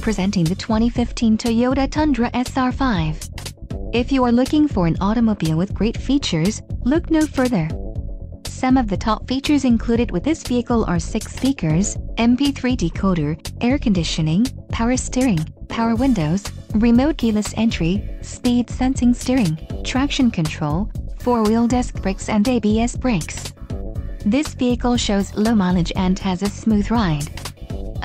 presenting the 2015 Toyota Tundra SR5. If you are looking for an automobile with great features, look no further. Some of the top features included with this vehicle are 6 speakers, MP3 decoder, air conditioning, power steering, power windows, remote keyless entry, speed sensing steering, traction control, 4-wheel disc brakes and ABS brakes. This vehicle shows low mileage and has a smooth ride